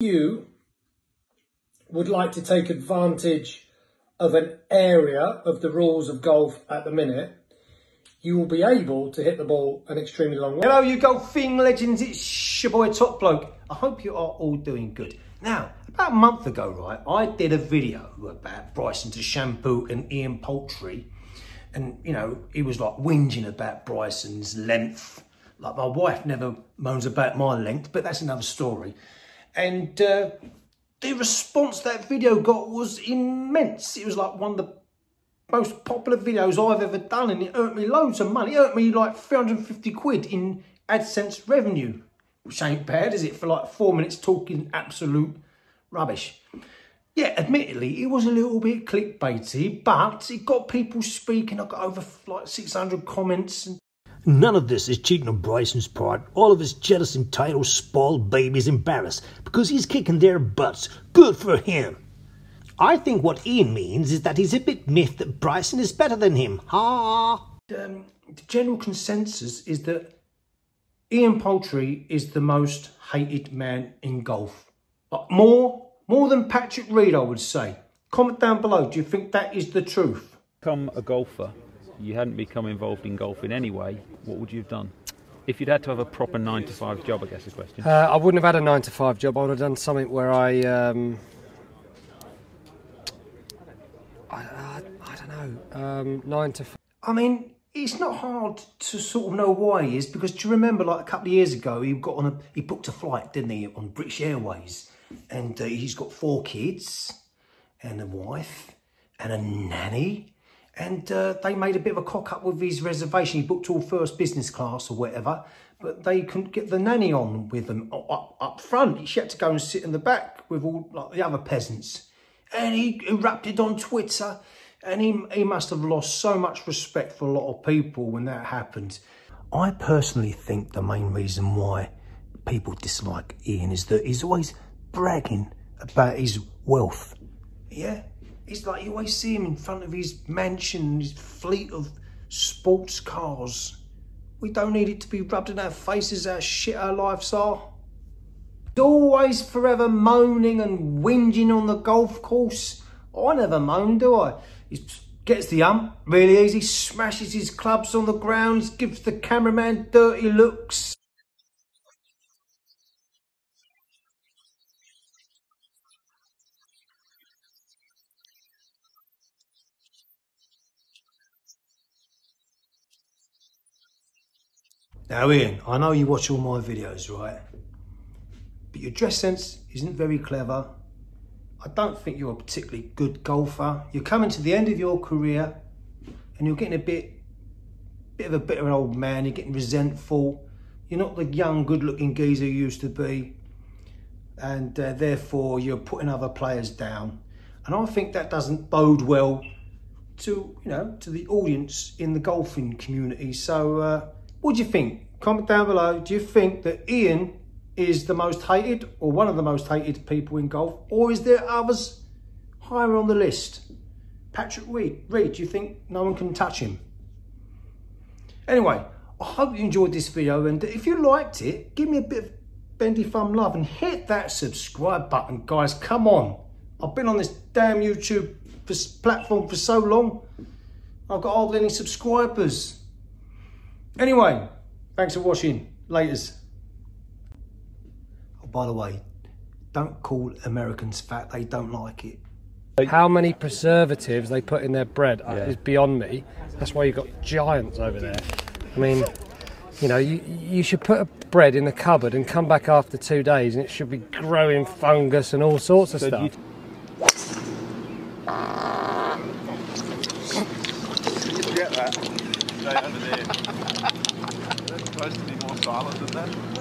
you would like to take advantage of an area of the rules of golf at the minute, you will be able to hit the ball an extremely long way. Hello, you golfing legends. It's your boy Top Bloke. I hope you are all doing good. Now, about a month ago, right, I did a video about Bryson DeChambeau and Ian Poulter. And, you know, he was like whinging about Bryson's length. Like my wife never moans about my length, but that's another story. And uh, the response that video got was immense. It was like one of the most popular videos I've ever done and it earned me loads of money. It earned me like 350 quid in AdSense revenue, which ain't bad, is it, for like four minutes talking absolute rubbish. Yeah, admittedly, it was a little bit clickbaity, but it got people speaking. I got over like 600 comments. And... None of this is cheating on Bryson's part. All of his jealous, entitled, spoiled babies embarrassed because he's kicking their butts. Good for him. I think what Ian means is that he's a bit miffed that Bryson is better than him. Ha! Um, the general consensus is that Ian Poulter is the most hated man in golf. But more, more than Patrick Reed, I would say. Comment down below, do you think that is the truth? Become a golfer, you hadn't become involved in golf in any way, what would you have done? If you'd had to have a proper nine to five job, I guess the question. Uh, I wouldn't have had a nine to five job. I would have done something where I um, I, I, I don't know, um, nine to. I mean, it's not hard to sort of know why he is because do you remember, like a couple of years ago, he got on a he booked a flight, didn't he, on British Airways, and uh, he's got four kids and a wife and a nanny. And uh, they made a bit of a cock up with his reservation. He booked all first business class or whatever, but they couldn't get the nanny on with them up, up front. She had to go and sit in the back with all like the other peasants and he erupted on Twitter and he, he must have lost so much respect for a lot of people when that happened. I personally think the main reason why people dislike Ian is that he's always bragging about his wealth. Yeah, it's like you always see him in front of his mansion, his fleet of sports cars. We don't need it to be rubbed in our faces how shit our lives are always forever moaning and whinging on the golf course. I never moan, do I? He gets the ump really easy, smashes his clubs on the grounds, gives the cameraman dirty looks. Now Ian, I know you watch all my videos, right? but your dress sense isn't very clever. I don't think you're a particularly good golfer. You're coming to the end of your career and you're getting a bit, bit of a bitter old man. You're getting resentful. You're not the young, good-looking geezer you used to be. And uh, therefore, you're putting other players down. And I think that doesn't bode well to, you know, to the audience in the golfing community. So, uh, what do you think? Comment down below. Do you think that Ian is the most hated or one of the most hated people in golf or is there others higher on the list? Patrick Reed, Reed, do you think no one can touch him? Anyway, I hope you enjoyed this video and if you liked it, give me a bit of bendy thumb love and hit that subscribe button, guys. Come on. I've been on this damn YouTube platform for so long. I've got hardly any subscribers. Anyway, thanks for watching. Laters oh, by the way, don't call Americans fat. They don't like it. How many preservatives they put in their bread yeah. is beyond me. That's why you've got giants over there. I mean, you know, you, you should put a bread in the cupboard and come back after two days and it should be growing fungus and all sorts of so stuff. get that? Under there. supposed to be more silent than that.